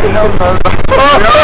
no, no, no.